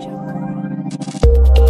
Jungle.